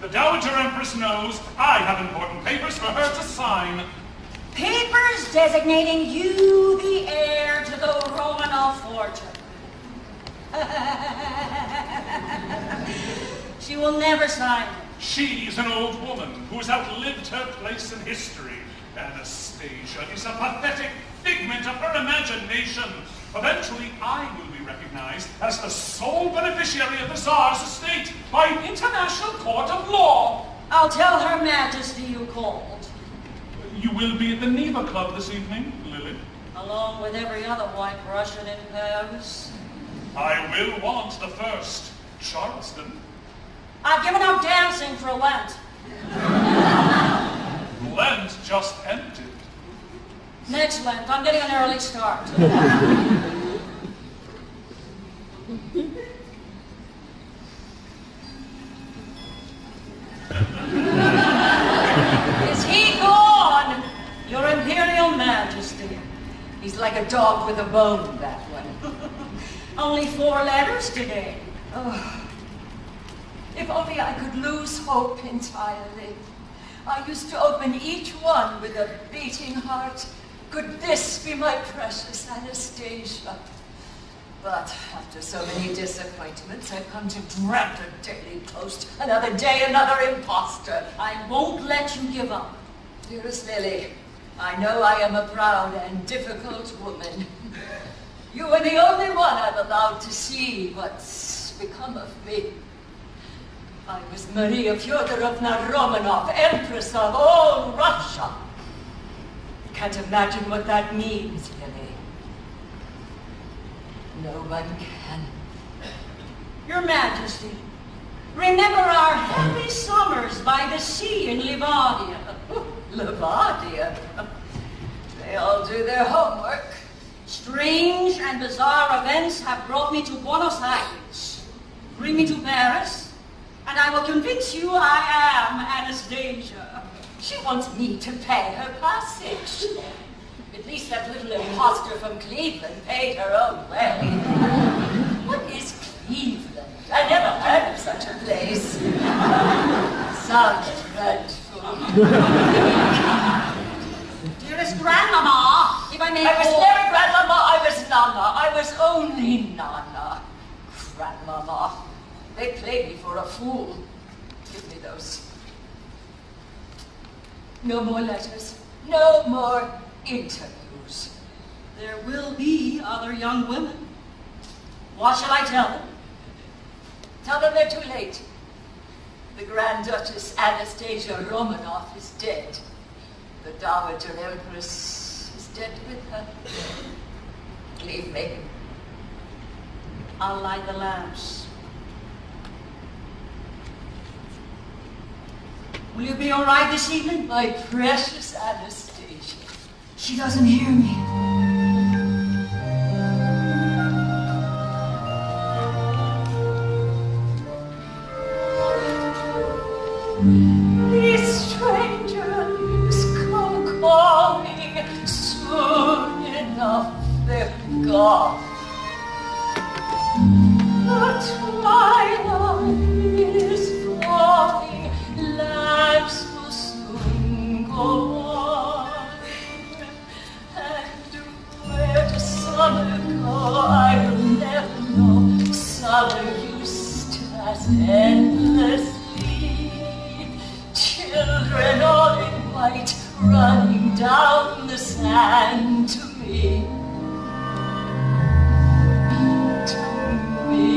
The Dowager Empress knows I have important papers for her to sign. Papers designating you the heir to the Romanov fortune. she will never sign. She's an old woman who has outlived her place in history. Anastasia is a pathetic figment of her imagination. Eventually, I will recognized as the sole beneficiary of the Tsar's estate by an international court of law. I'll tell Her Majesty you called, You will be at the Neva Club this evening, Lily. along with every other white Russian in Paris. I will want the first, Charleston. I've given up dancing for Lent. Lent just ended. Next Lent, I'm getting an early start. Is he gone? Your Imperial Majesty. He's like a dog with a bone, that one. Only four letters today. Oh, if only I could lose hope entirely. I used to open each one with a beating heart. Could this be my precious Anastasia? But after so many disappointments, I've come to dread the daily post. Another day, another impostor. I won't let you give up. Dearest Lily, I know I am a proud and difficult woman. You are the only one I've allowed to see what's become of me. I was Maria Fyodorovna Romanov, Empress of all Russia. You can't imagine what that means, Lily. No one can. Your Majesty, remember our happy summers by the sea in Livadia. Livadia? They all do their homework. Strange and bizarre events have brought me to Buenos Aires. Bring me to Paris, and I will convince you I am Anastasia. She wants me to pay her passage. At least that little impostor from Cleveland paid her own way. What is Cleveland? I never heard of such a place. Sounds dreadful. Dearest grandmama, if I may I was call- never grandmama, I was nana. I was only nana. Grandmama. They played me for a fool. Give me those. No more letters. No more interviews. There will be other young women. What shall I tell them? Tell them they're too late. The Grand Duchess Anastasia Romanov is dead. The Dowager Empress is dead with her. Leave me. I'll light the lamps. Will you be all right this evening? My precious Anastasia. She doesn't hear me. These strangers come calling, soon enough they're gone. The twilight is falling, lamps will soon go I will never know. Summer used to last endlessly. Children all in white running down the sand to me. To me.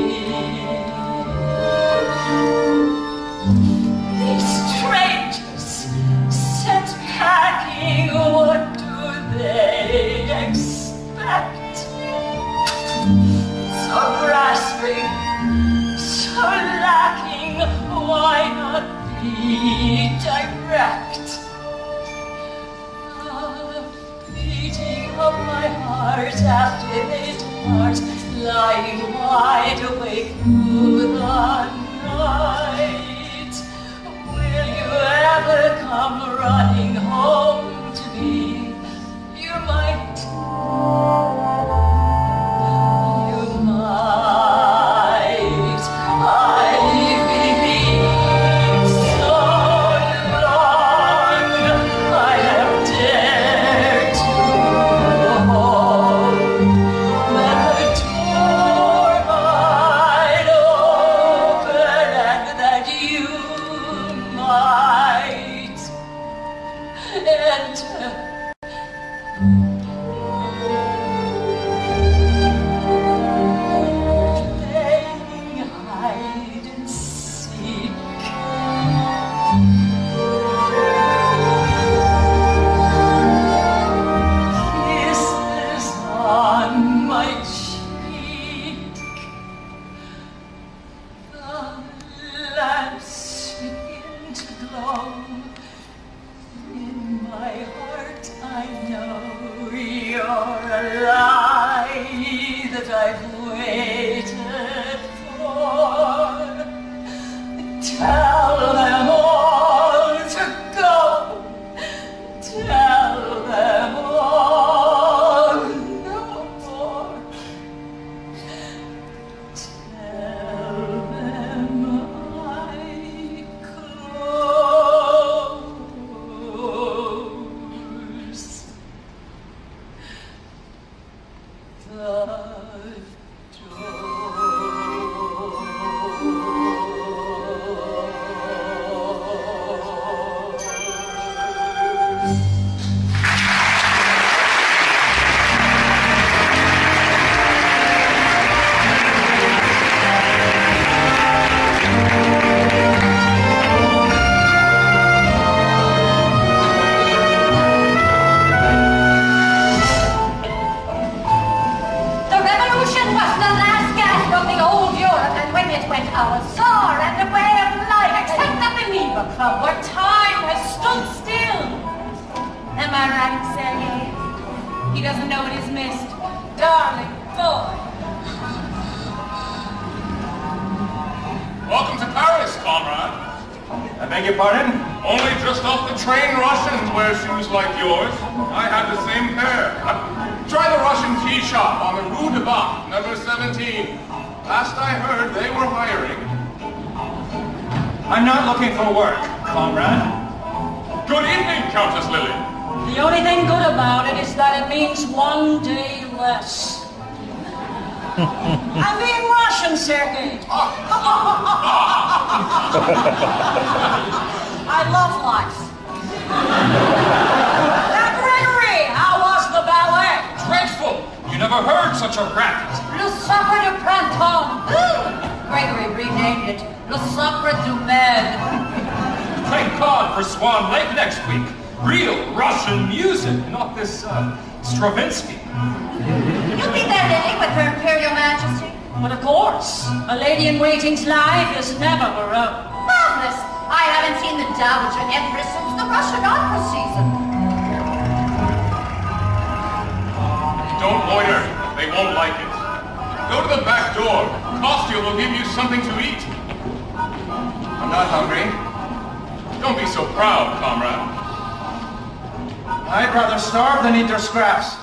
starve than eat their scraps.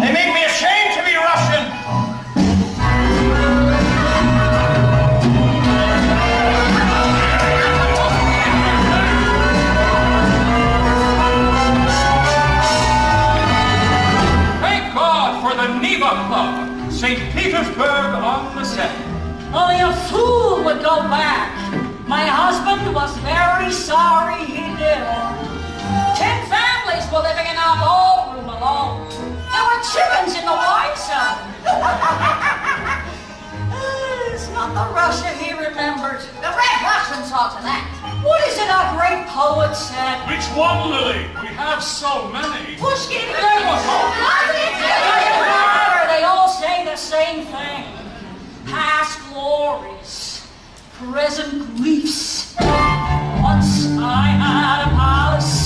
They make me ashamed to be Russian. Thank God for the Neva Club, St. Petersburg on the Seine. Only a fool would go back. My husband was very sorry he did. Ten were living in our ballroom alone. There were chickens in the wine shop. it's not the Russia he remembers. The Red Russian are to that. What is it our great poet said? Which one, Lily? We have so many. Pushkin, They all say the same thing. Past glories, present griefs. Once I had a palace.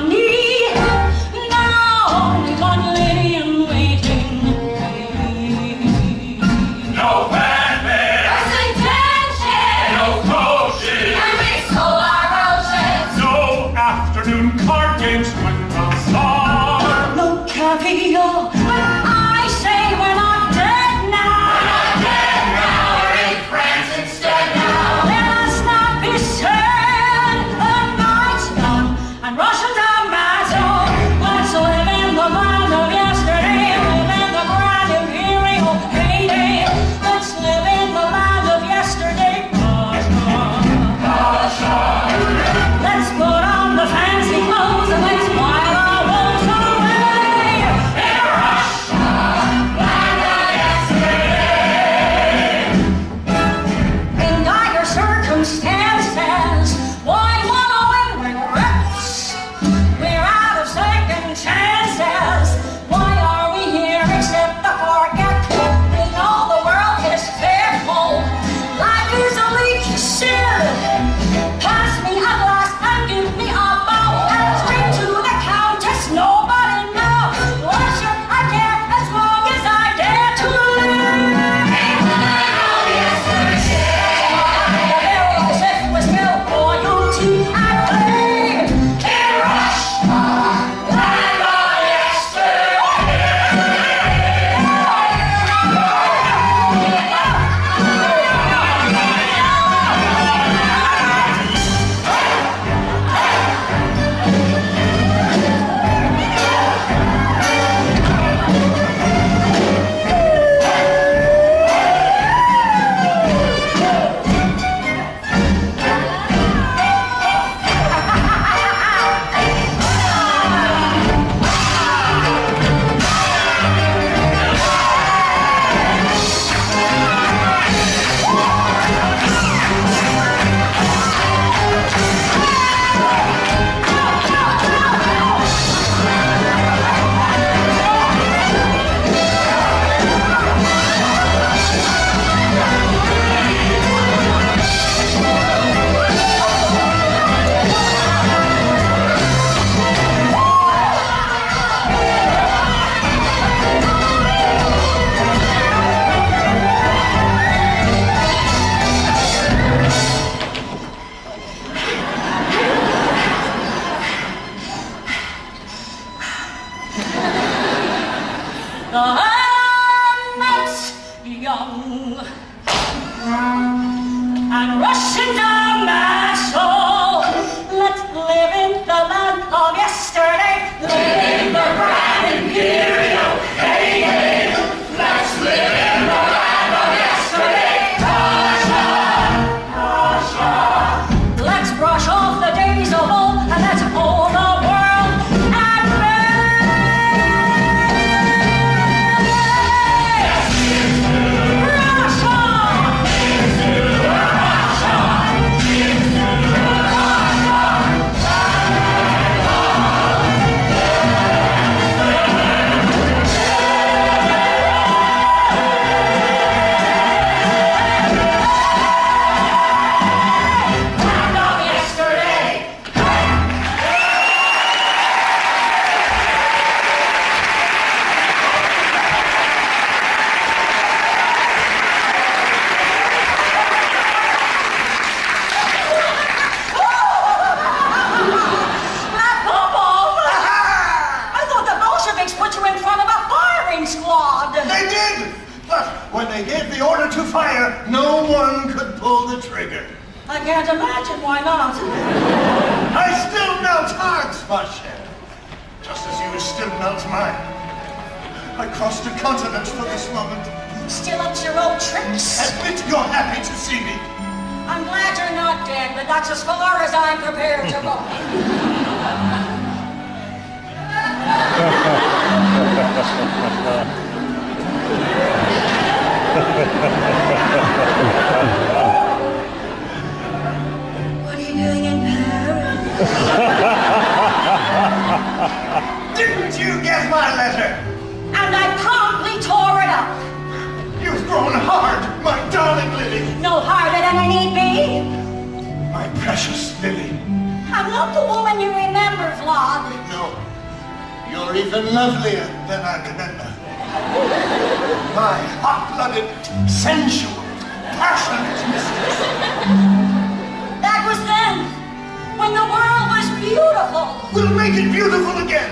make it beautiful again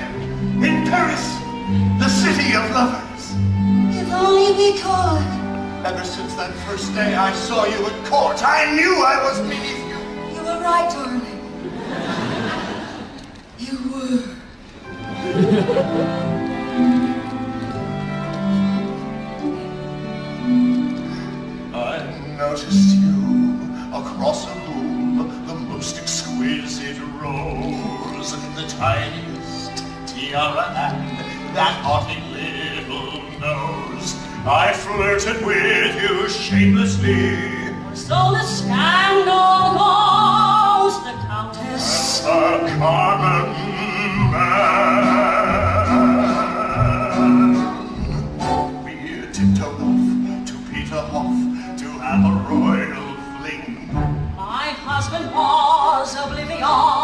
in Paris, the city of lovers. If only we could. Ever since that first day I saw you at court, I knew I was beneath you. You were right, darling. you were. I noticed you across a room, the most exquisite rose jewels and the tiniest tiara and that haughty little nose. I flirted with you shamelessly. So the scandal goes, the countess. A common man. We tiptoed off to Peter Hoff to have a royal fling. My husband was oblivious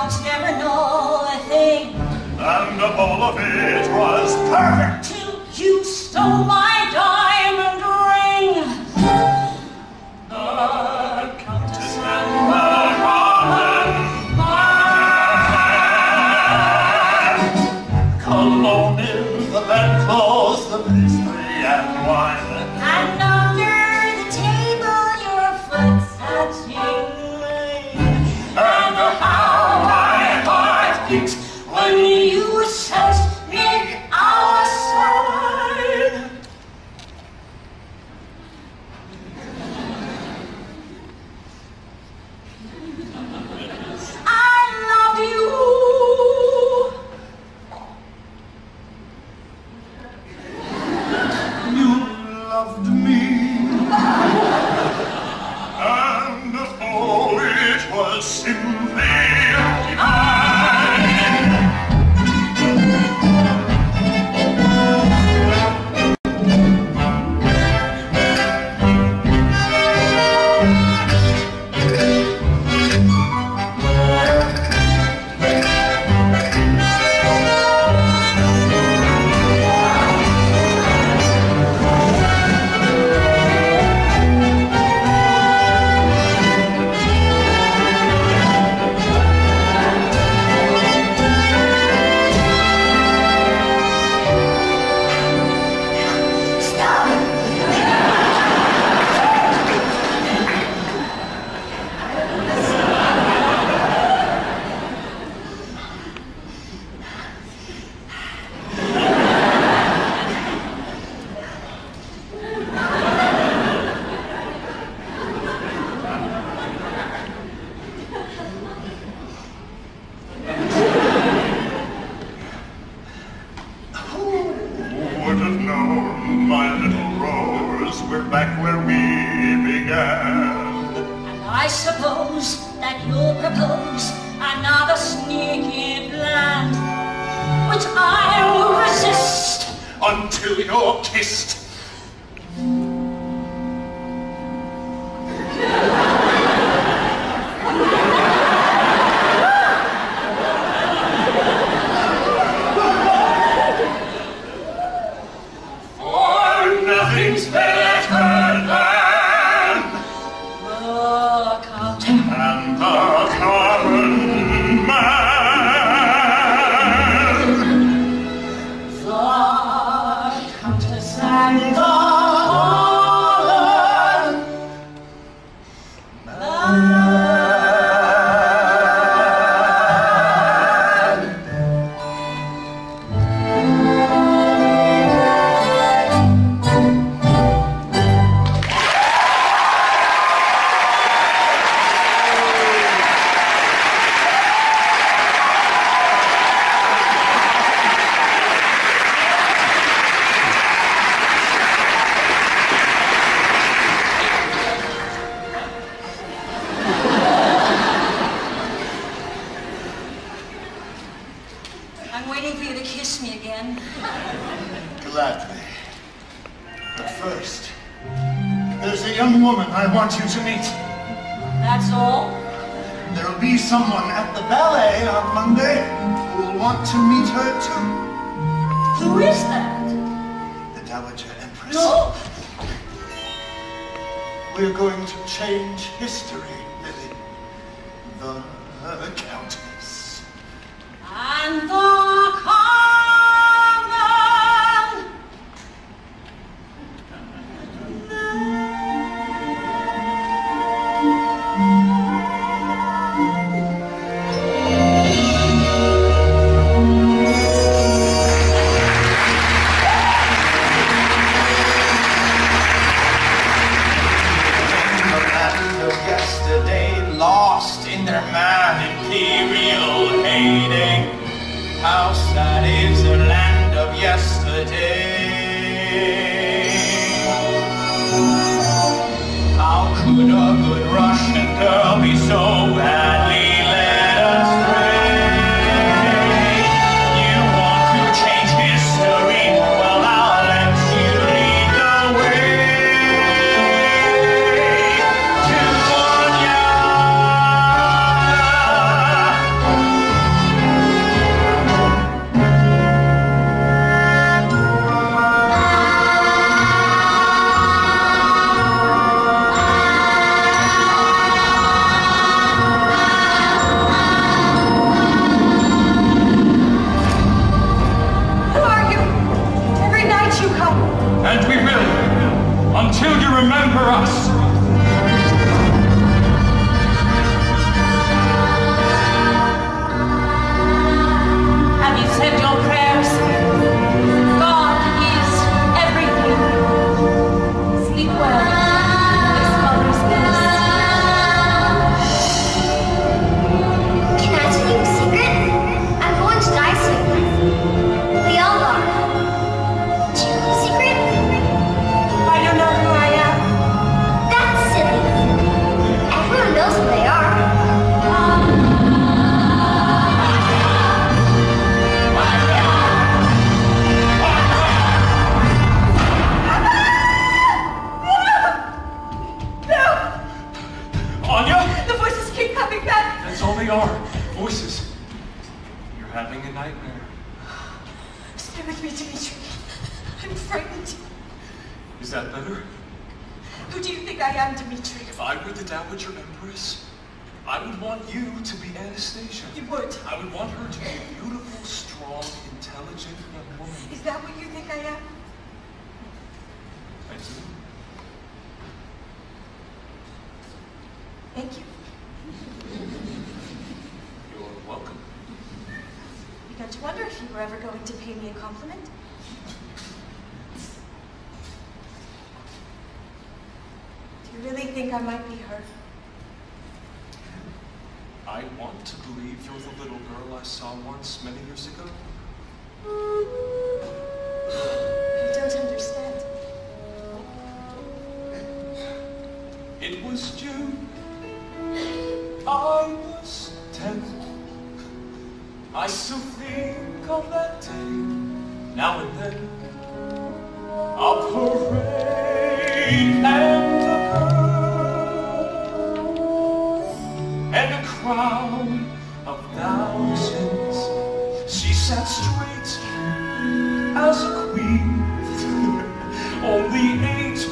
crowds never know a thing. And the whole of it was perfect. Till you stole my dog.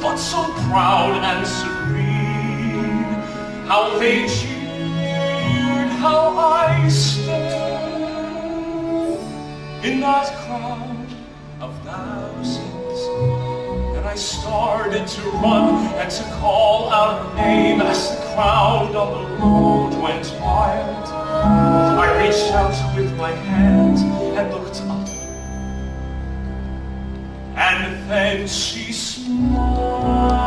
but so proud and serene. How they cheered, how I stared in that crowd of thousands. And I started to run and to call out her name as the crowd on the road went wild. I reached out with my hand and looked up. And then she Música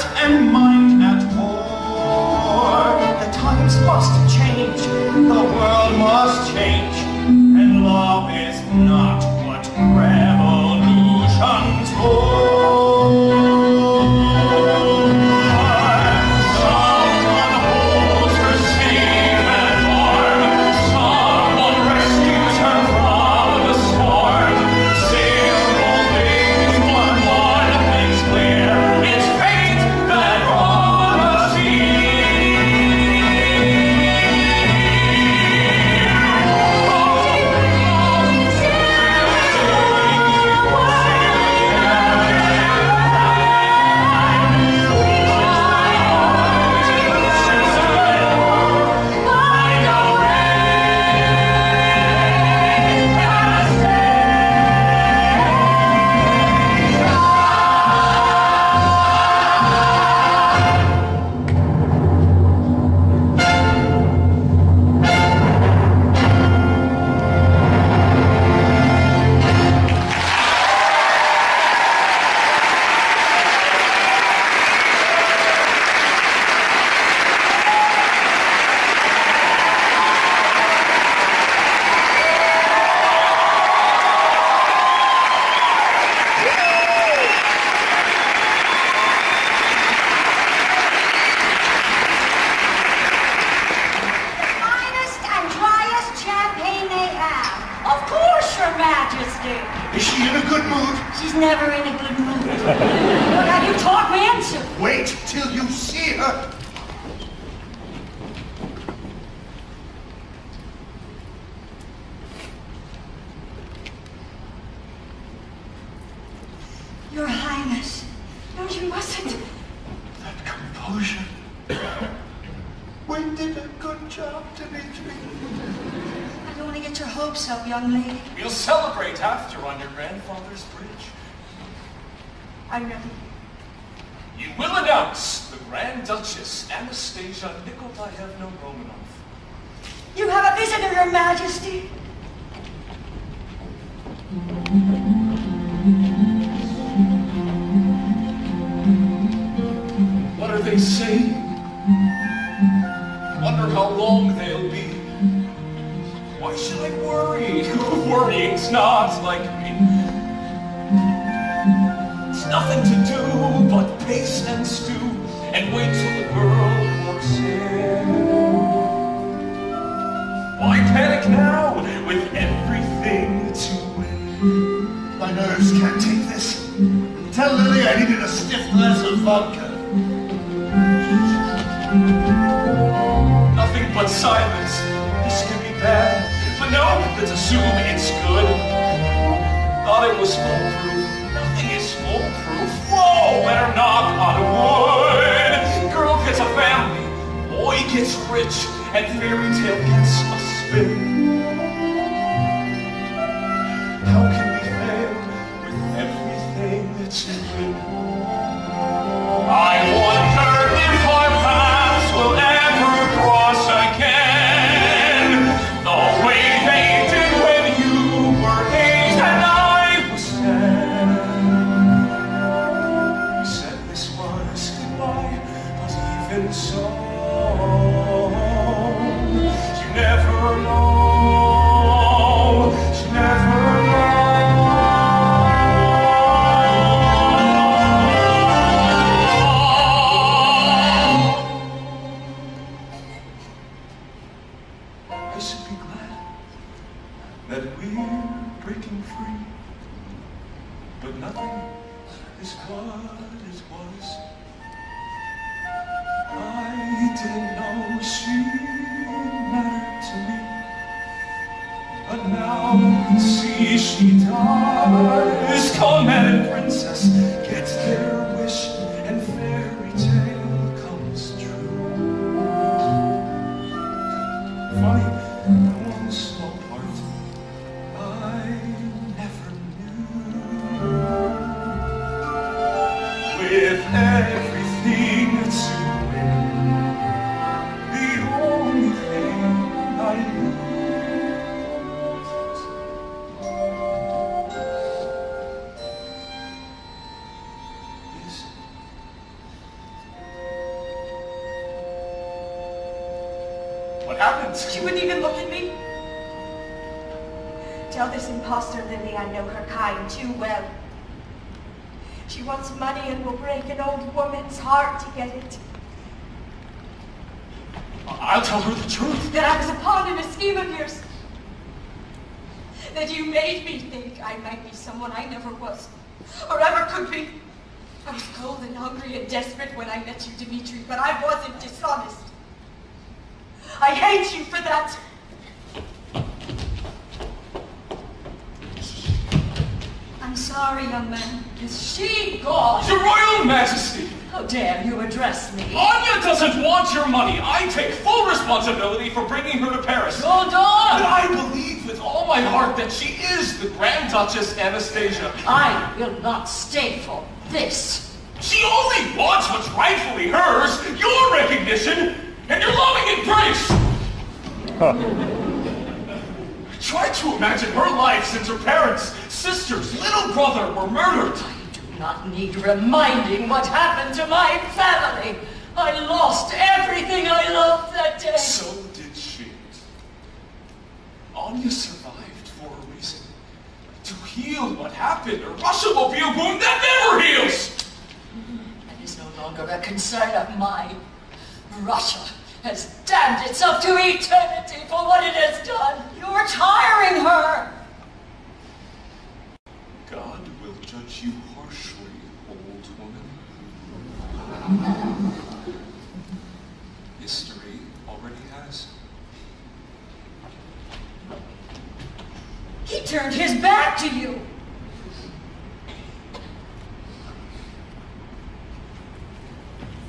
heart and mind at war. The times must change. We'll celebrate after on your grandfather's bridge. I'm ready. You will announce the Grand Duchess Anastasia Nikolaevna Romanov. You have a visitor, Your Majesty. What are they saying? Wonder how long they'll be. Why should I worry? Worrying's not like me. It's nothing to do but pace and stew and wait till the girl walks in. Why panic now with everything to win? My nerves can't take this. Tell Lily I needed a stiff glass of vodka. Nothing but silence. This could be bad. No, let's assume it's good. Thought it was foolproof. Nothing is foolproof. Whoa, better knock on wood. Girl gets a family. Boy gets rich. And fairy tale gets a spin. How can we fail with everything that's in? I didn't know she mattered to me, but now see she does. Comet princess gets their Duchess Anastasia. I will not stay for this. She only wants what's rightfully hers, your recognition, and your loving embrace. Try to imagine her life since her parents, sisters, little brother were murdered. I do not need reminding what happened to my family. I lost everything I loved that day. So did she. On survived for a reason healed what happened, or Russia will be a wound that never heals. That is no longer a concern of mine. Russia has damned itself to eternity for what it has done. You are tiring her. God will judge you harshly, old woman. Turned his back to you.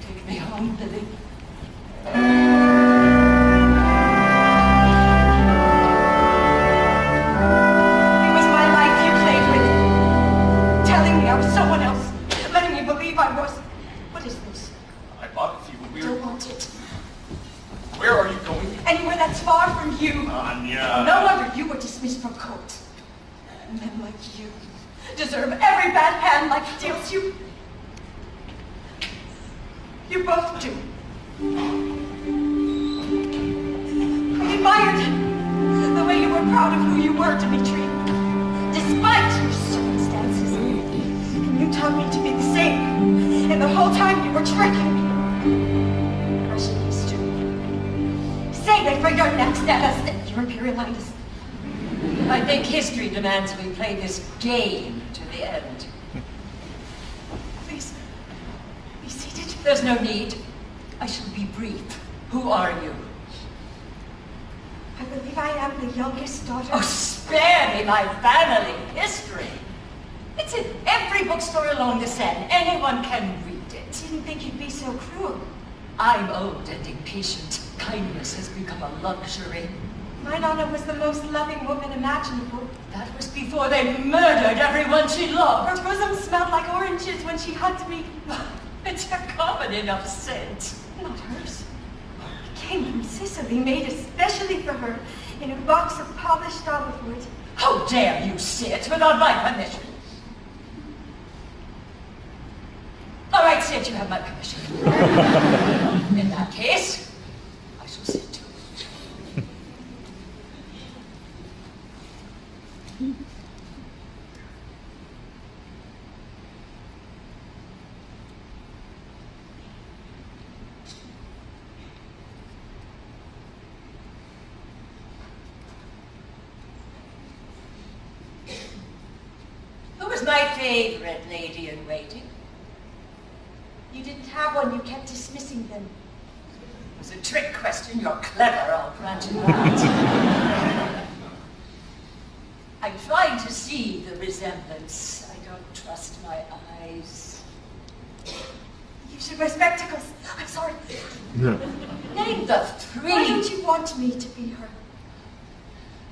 Take me home, Lily. Old and impatient. Kindness has become a luxury. My Nana was the most loving woman imaginable. That was before they murdered everyone she loved. Her bosom smelled like oranges when she hugged me. It's a common enough scent. Not hers. It came from Sicily, made especially for her, in a box of polished olive wood. How dare you sit without my permission? All right, sit, you have my permission. In that case, I shall sit too. Who was my favorite lady in waiting? You didn't have one, you kept dismissing them. It was a trick question. You're clever, I'll grant you that. I'm trying to see the resemblance. I don't trust my eyes. You should wear spectacles. I'm sorry. Name the three. Why don't you want me to be her?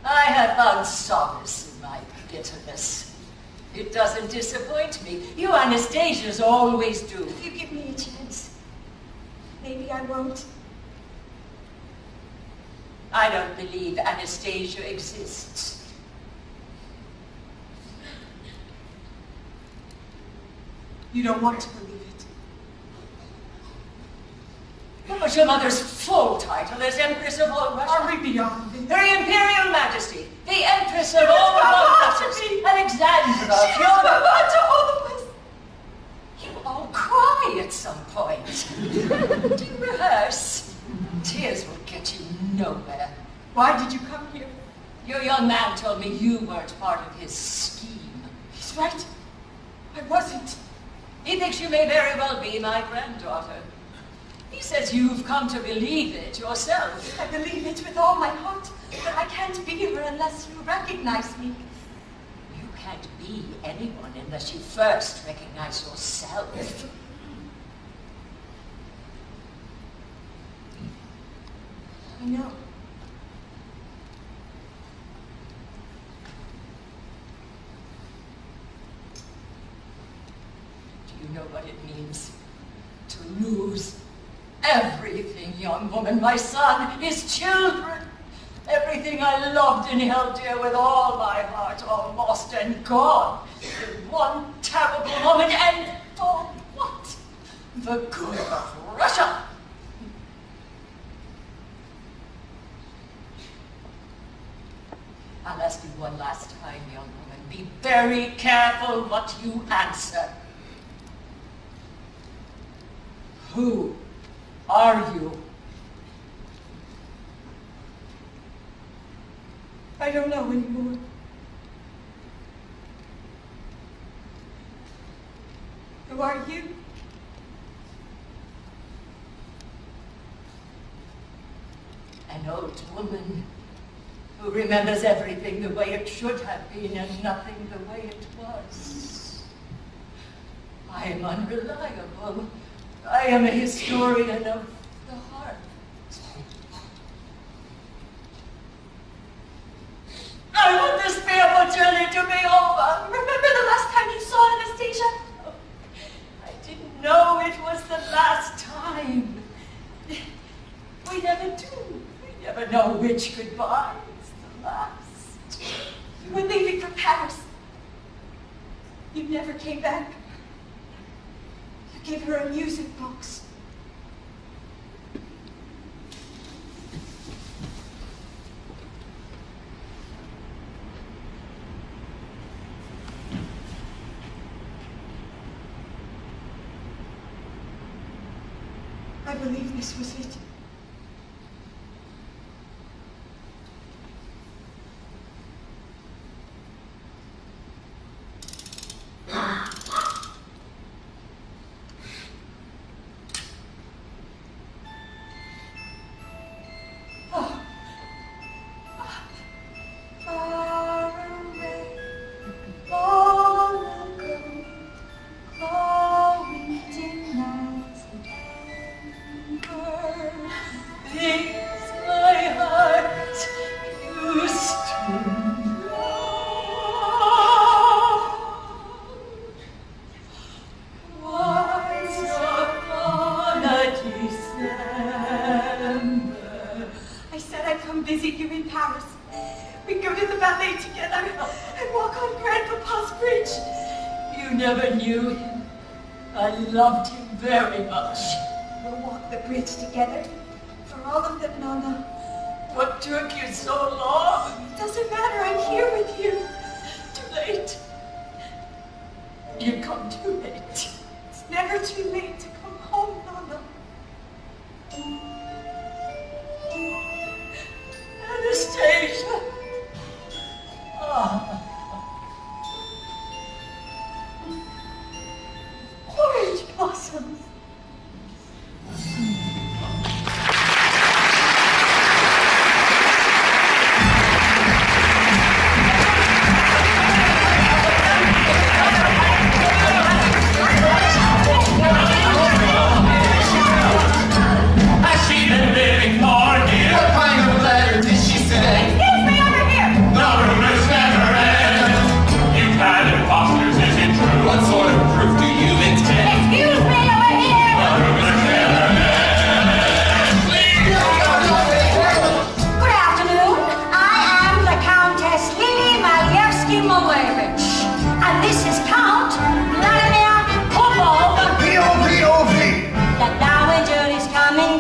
I have found solace in my bitterness. It doesn't disappoint me. You Always do. If you give me a chance, maybe I won't. I don't believe Anastasia exists. You don't want to believe it. What was your mother's full title as Empress of all Russia? Are we beyond this? Her Imperial Majesty, the Empress of all Miss Russias, Alexandra She is. Baba to all all cry at some point. Do you rehearse? Tears will get you nowhere. Why did you come here? Your young man told me you weren't part of his scheme. He's right. I wasn't. He thinks you may very well be my granddaughter. He says you've come to believe it yourself. I believe it with all my heart, but I can't be her unless you recognize me. Can't be anyone unless you first recognize yourself. I know. Do you know what it means to lose everything, young woman? My son, his children, everything I loved and held dear with all my heart, all lost and gone in one terrible moment. And for what? The good of Russia. I'll ask you one last time, young woman. Be very careful what you answer. Who are you? I don't know anymore. Who are you? An old woman who remembers everything the way it should have been and nothing the way it was. I am unreliable. I am a historian of your journey to be over. Remember the last time you saw Anastasia? Oh, I didn't know it was the last time. We never do. We never know which goodbye is the last. You were leaving for Paris. You never came back. You gave her a music box.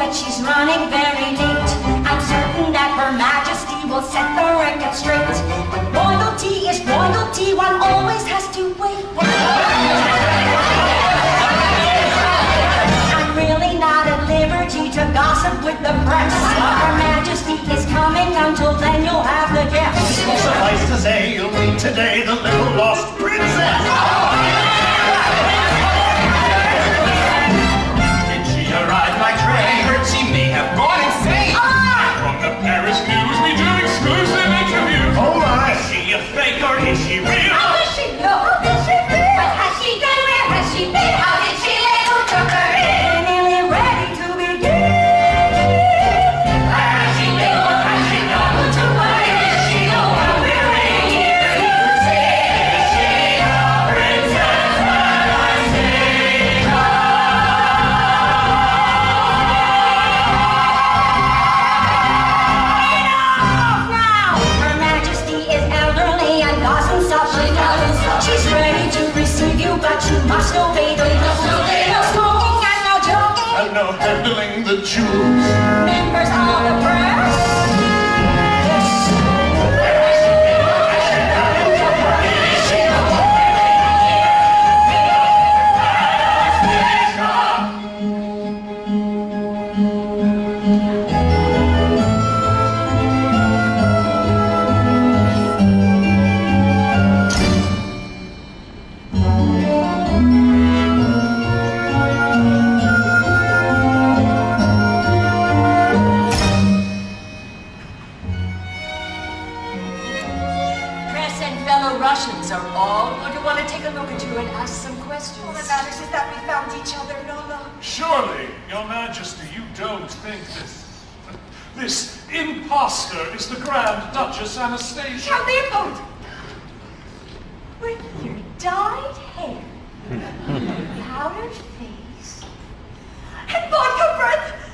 that she's running very late. I'm certain that Her Majesty will set the record straight. But royalty is royalty, one always has to wait. I'm really not at liberty to gossip with the press. Her Majesty is coming, until then you'll have the guess. Suffice to say, you'll meet today the little lost choose. Grand Duchess Anastasia. Count Leopold! With your dyed hair, powdered face, and vodka breath!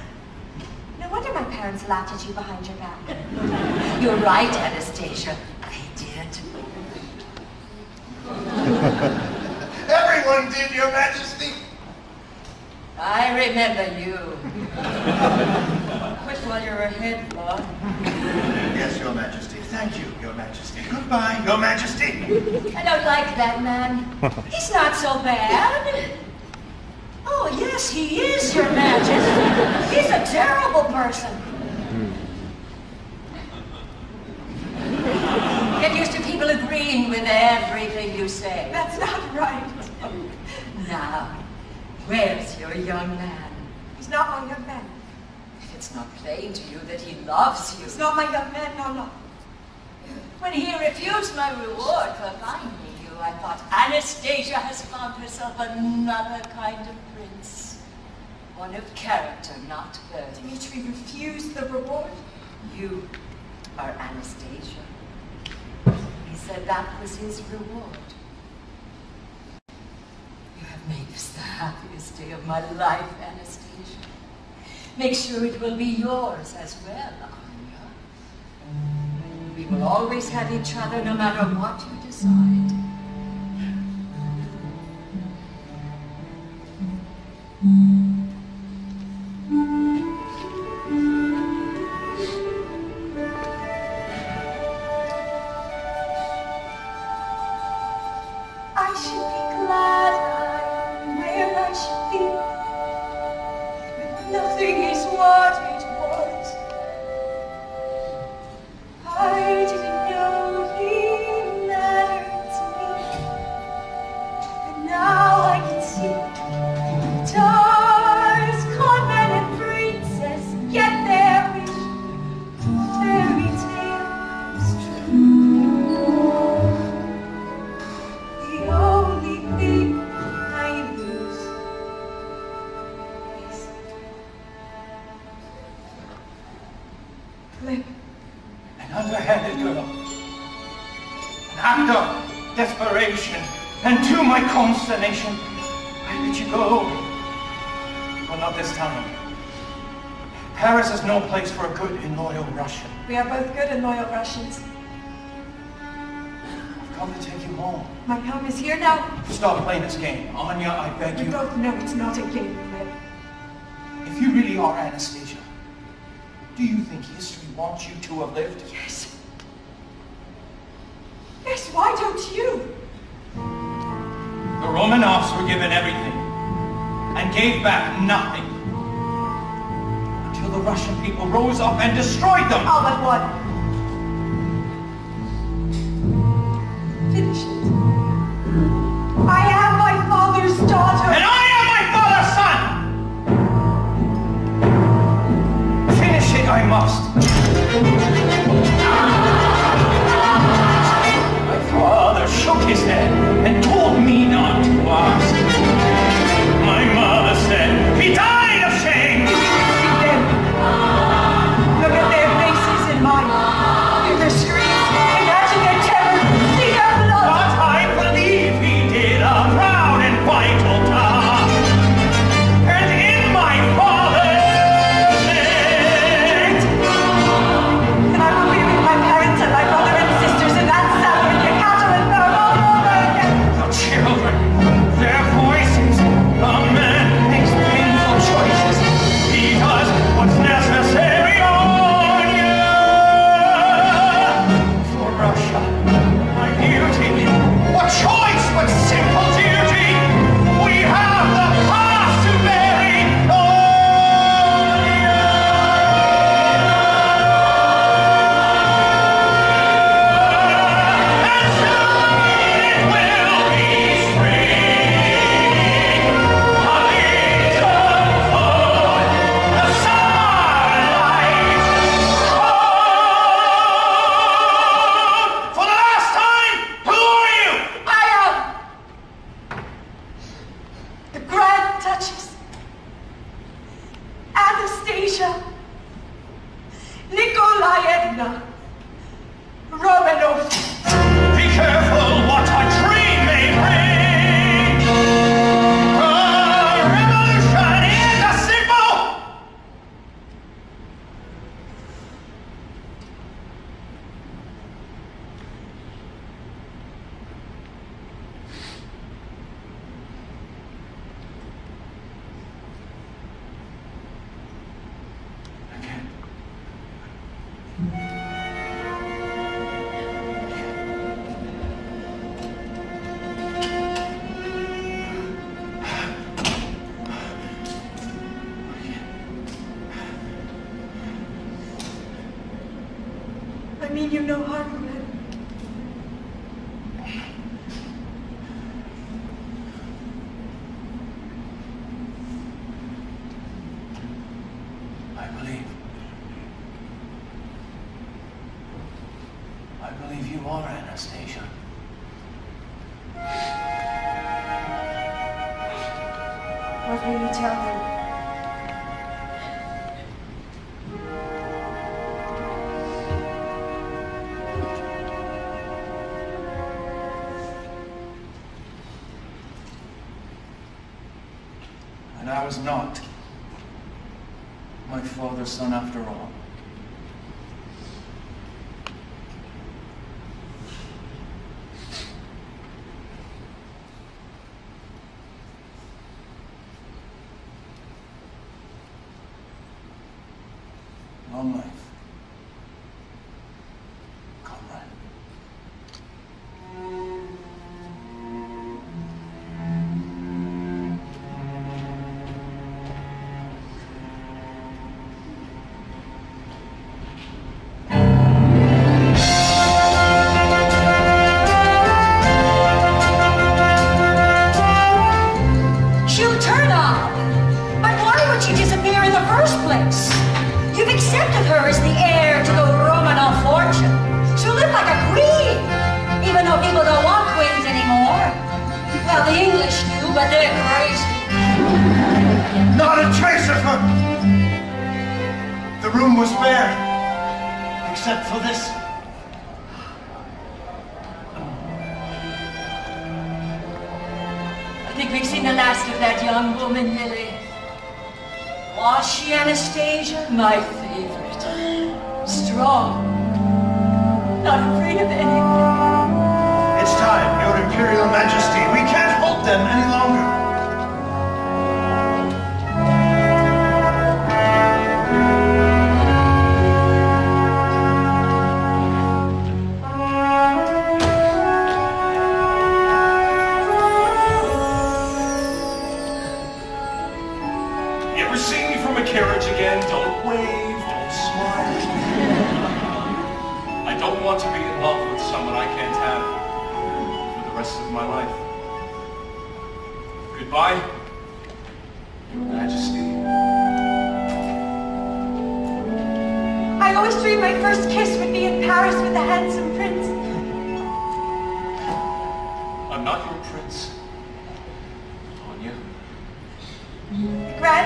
No wonder my parents laughed at you behind your back. You're right, Anastasia. They did. Everyone did, Your Majesty. I remember you. Quit while you're ahead, Lord. Yes, Your Majesty. Thank you, Your Majesty. Goodbye, Your Majesty. I don't like that man. He's not so bad. Oh, yes, he is, Your Majesty. He's a terrible person. Get used to people agreeing with everything you say. That's not right. Now, where's your young man? He's not my young man. It's not plain to you that he loves you, He's not my young man, no, no. When he refused my reward for finding you, I thought Anastasia has found herself another kind of prince. One of character, not birth. Dmitri refused the reward. You are Anastasia. He said that was his reward. You have made this the happiest day of my life, Anastasia. Make sure it will be yours as well, Anya. We will always have each other no matter what you decide. I Russians. I've come to take you home. My home is here now. Stop playing this game. Anya, I beg We you. We both know it's not a game. If you really are Anastasia, do you think history wants you to have lived? Yes. Yes, why don't you? The Romanovs were given everything and gave back nothing until the Russian people rose up and destroyed them. All but one. My father shook his head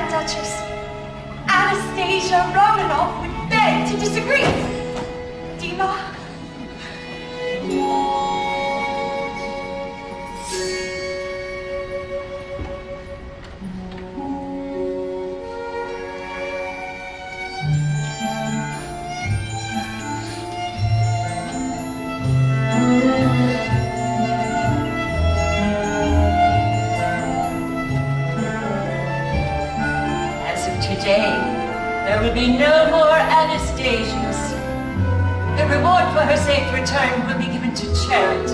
Duchess, Anastasia Romanoff would beg to disagree. Dima. reward for her safe return will be given to charity.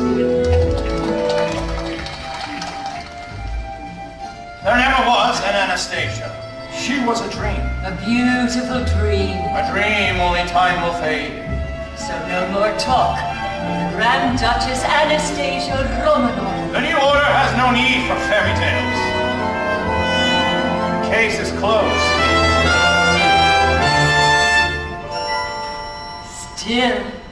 There never was an Anastasia. She was a dream. A beautiful dream. A dream only time will fade. So no more talk. Grand Duchess Anastasia Romanov. The new order has no need for fairy tales. Case is closed. Still,